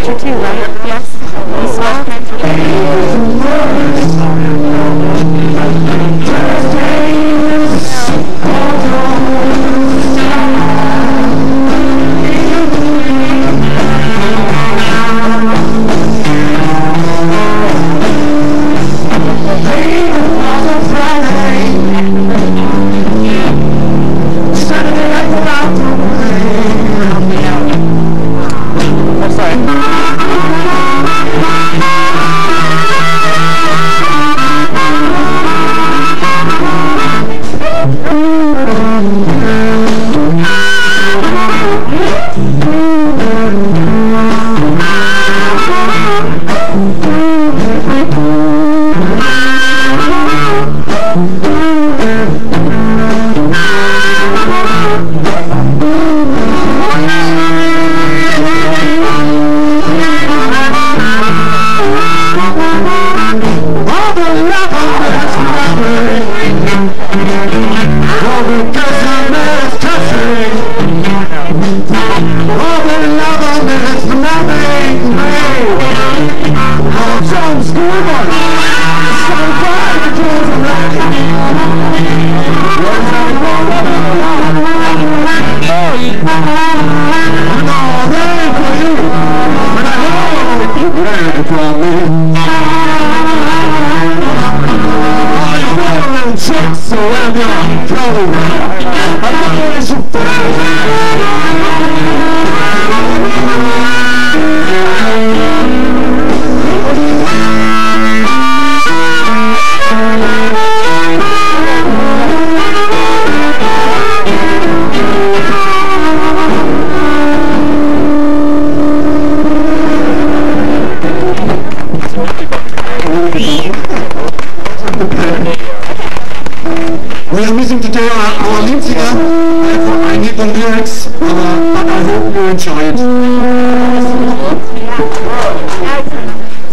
teacher too, right? Yes?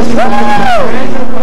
Uh!